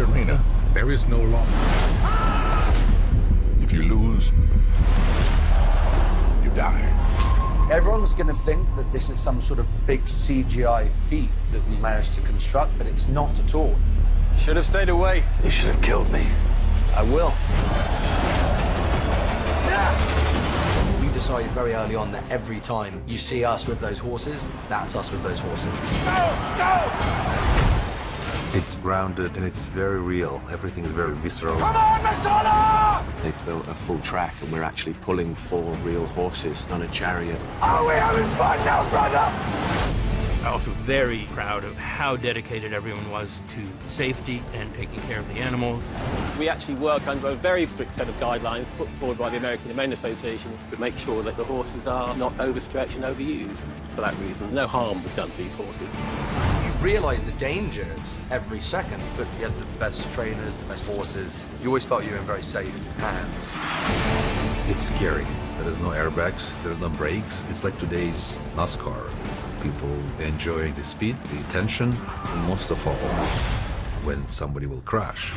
arena, there is no law. If you lose, you die. Everyone's going to think that this is some sort of big CGI feat that we managed to construct, but it's not at all. Should have stayed away. You should have killed me. I will. We decided very early on that every time you see us with those horses, that's us with those horses. It's grounded and it's very real. Everything is very visceral. Come on, Messala! They've built a full track and we're actually pulling four real horses on a chariot. Are we having fun now, brother? I also very proud of how dedicated everyone was to safety and taking care of the animals. We actually work under a very strict set of guidelines put forward by the American Humane Association to make sure that the horses are not overstretched and overused. For that reason, no harm was done to these horses. You realise the dangers every second, but you had the best trainers, the best horses. You always felt you were in very safe hands. It's scary. There is no airbags, there are no brakes. It's like today's NASCAR. People enjoying the speed, the tension, and most of all, when somebody will crash.